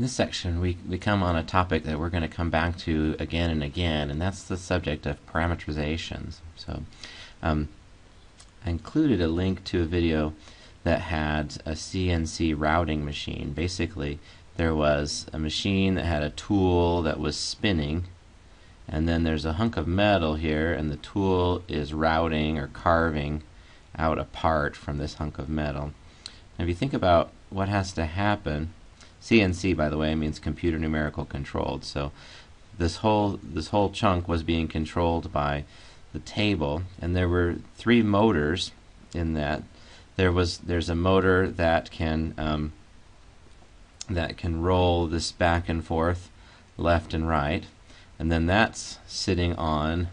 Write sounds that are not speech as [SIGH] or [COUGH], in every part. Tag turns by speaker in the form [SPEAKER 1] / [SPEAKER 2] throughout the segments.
[SPEAKER 1] In this section, we, we come on a topic that we're going to come back to again and again, and that's the subject of parameterizations. So, um, I included a link to a video that had a CNC routing machine. Basically, there was a machine that had a tool that was spinning, and then there's a hunk of metal here, and the tool is routing or carving out a part from this hunk of metal. And if you think about what has to happen, CNC, by the way, means computer numerical controlled. So this whole this whole chunk was being controlled by the table, and there were three motors in that. There was there's a motor that can um, that can roll this back and forth, left and right, and then that's sitting on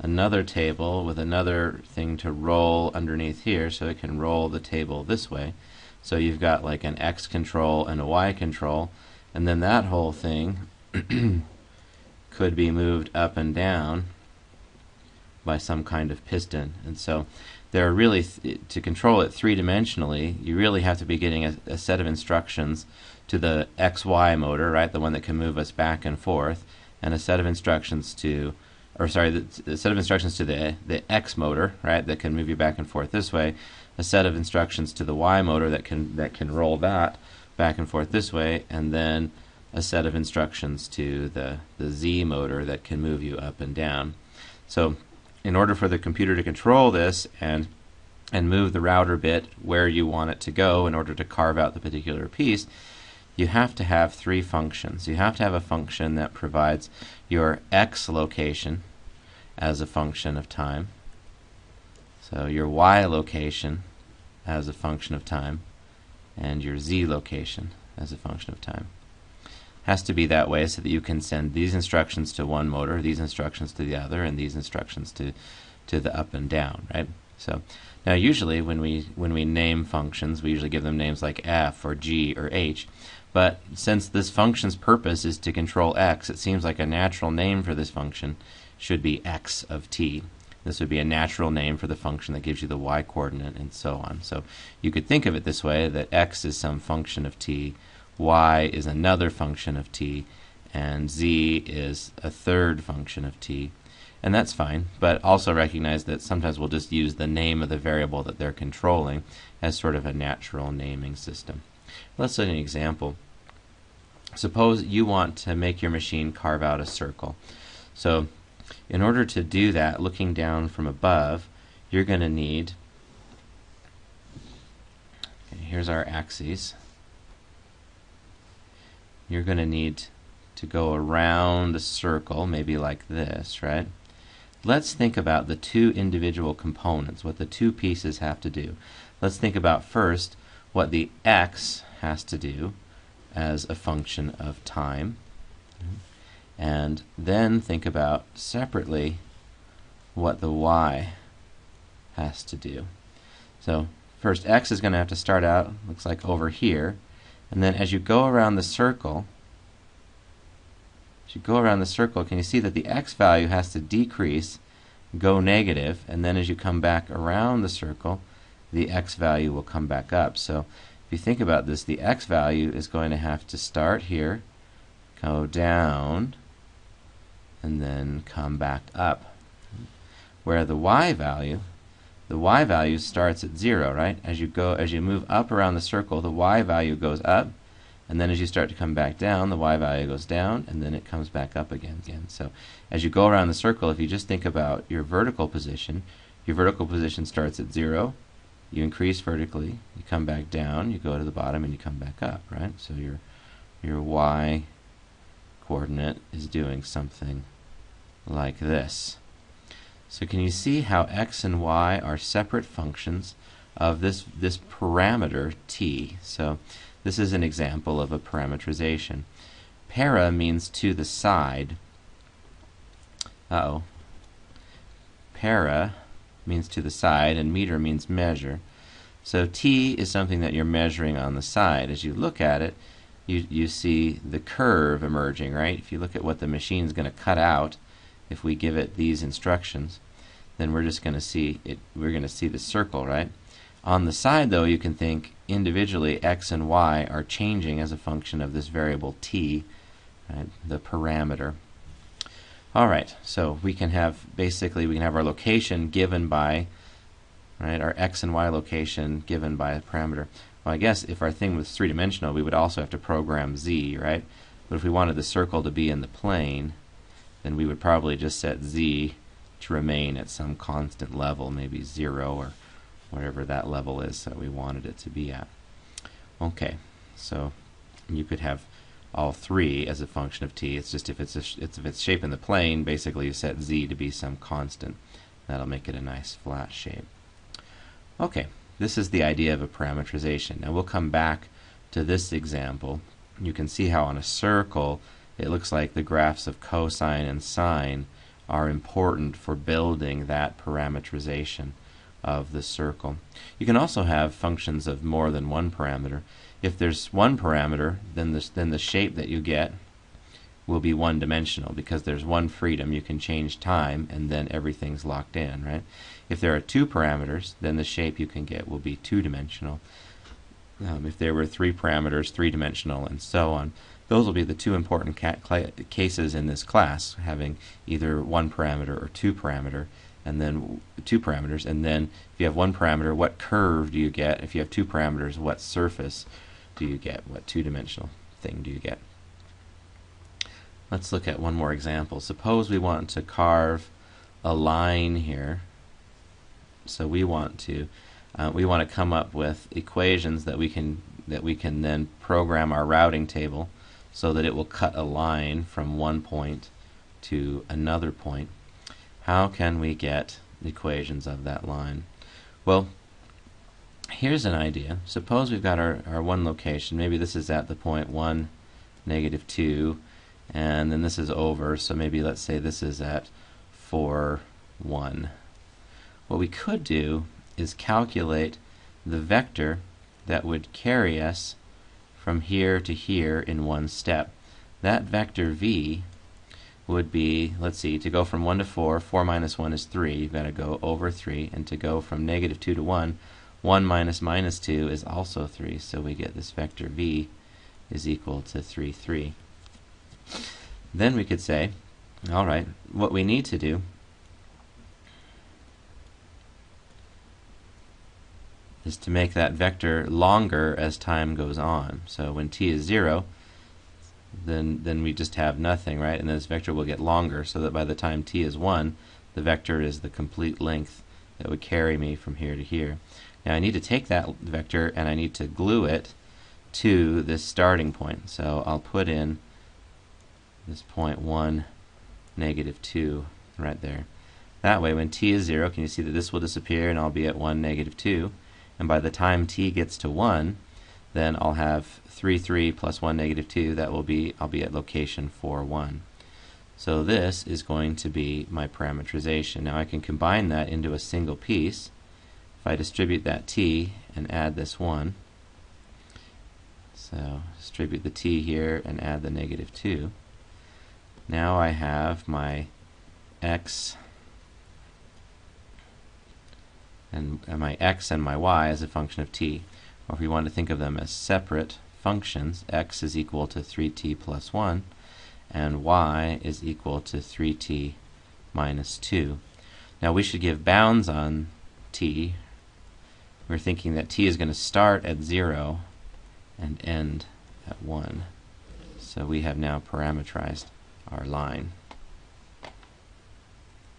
[SPEAKER 1] another table with another thing to roll underneath here, so it can roll the table this way. So you've got like an X control and a Y control, and then that whole thing [CLEARS THROAT] could be moved up and down by some kind of piston. And so there are really, th to control it three-dimensionally, you really have to be getting a, a set of instructions to the XY motor, right, the one that can move us back and forth, and a set of instructions to or sorry, the, the, set of instructions to the the X motor, right, that can move you back and forth this way, a set of instructions to the Y motor that can that can roll that back and forth this way, and then a set of instructions to the the Z motor that can move you up and down. So, in order for the computer to control this and and move the router bit where you want it to go in order to carve out the particular piece, you have to have three functions. You have to have a function that provides your x location as a function of time. So your y location as a function of time and your z location as a function of time. Has to be that way so that you can send these instructions to one motor, these instructions to the other, and these instructions to, to the up and down, right? So now usually when we when we name functions, we usually give them names like f or g or h. But since this function's purpose is to control x, it seems like a natural name for this function should be x of t. This would be a natural name for the function that gives you the y coordinate and so on. So you could think of it this way, that x is some function of t, y is another function of t, and z is a third function of t. And that's fine, but also recognize that sometimes we'll just use the name of the variable that they're controlling as sort of a natural naming system. Let's look at an example. Suppose you want to make your machine carve out a circle. So in order to do that, looking down from above, you're going to need, okay, here's our axes. You're going to need to go around the circle, maybe like this, right? Let's think about the two individual components, what the two pieces have to do. Let's think about first what the x has to do as a function of time. And then think about separately what the y has to do. So first x is going to have to start out, looks like over here. And then as you go around the circle, as you go around the circle, can you see that the x value has to decrease, go negative, and then as you come back around the circle, the x value will come back up. So if you think about this, the x value is going to have to start here, go down, and then come back up. Where the y value, the y value starts at zero, right? As you go, as you move up around the circle, the y value goes up, and then as you start to come back down, the y value goes down, and then it comes back up again. again. So as you go around the circle, if you just think about your vertical position, your vertical position starts at zero, you increase vertically, you come back down, you go to the bottom, and you come back up, right? So your your y coordinate is doing something like this. So can you see how x and y are separate functions of this this parameter t? So this is an example of a parameterization. Para means to the side. Uh oh. Para means to the side, and meter means measure. So t is something that you're measuring on the side. As you look at it, you, you see the curve emerging, right? If you look at what the machine's going to cut out, if we give it these instructions, then we're just going to see it. We're going to see the circle, right? On the side, though, you can think individually x and y are changing as a function of this variable t, right, the parameter. All right, so we can have basically we can have our location given by right our x and y location given by a parameter. Well, I guess if our thing was three-dimensional, we would also have to program z, right? But if we wanted the circle to be in the plane, then we would probably just set z to remain at some constant level, maybe zero or whatever that level is that we wanted it to be at. Okay, so you could have all three as a function of t. It's just if it's, it's if it's shape in the plane, basically you set z to be some constant. That'll make it a nice flat shape. Okay, this is the idea of a parametrization. Now we'll come back to this example. You can see how on a circle it looks like the graphs of cosine and sine are important for building that parametrization of the circle. You can also have functions of more than one parameter. If there's one parameter, then the, then the shape that you get will be one dimensional because there's one freedom. You can change time and then everything's locked in, right? If there are two parameters, then the shape you can get will be two dimensional. Um, if there were three parameters, three dimensional, and so on. Those will be the two important cases in this class, having either one parameter or two parameter and then two parameters, and then if you have one parameter, what curve do you get? If you have two parameters, what surface do you get? What two-dimensional thing do you get? Let's look at one more example. Suppose we want to carve a line here. So we want to uh, we want to come up with equations that we can that we can then program our routing table so that it will cut a line from one point to another point how can we get equations of that line? Well, here's an idea. Suppose we've got our, our one location. Maybe this is at the point 1, negative 2, and then this is over, so maybe let's say this is at 4, 1. What we could do is calculate the vector that would carry us from here to here in one step. That vector v would be, let's see, to go from 1 to 4, 4 minus 1 is 3. You've got to go over 3. And to go from negative 2 to 1, 1 minus minus 2 is also 3. So we get this vector v is equal to 3, 3. Then we could say, all right, what we need to do is to make that vector longer as time goes on. So when t is 0, then then we just have nothing, right? And this vector will get longer so that by the time t is 1, the vector is the complete length that would carry me from here to here. Now I need to take that vector and I need to glue it to this starting point. So I'll put in this point 1, negative 2 right there. That way when t is 0, can you see that this will disappear and I'll be at 1, negative 2. And by the time t gets to 1, then I'll have 3, 3 plus 1, negative 2. That will be, I'll be at location 4, 1. So this is going to be my parametrization. Now I can combine that into a single piece. If I distribute that t and add this 1, so distribute the t here and add the negative 2. Now I have my x and, and my x and my y as a function of t or if we want to think of them as separate functions, x is equal to 3t plus 1, and y is equal to 3t minus 2. Now we should give bounds on t. We're thinking that t is going to start at 0 and end at 1. So we have now parameterized our line.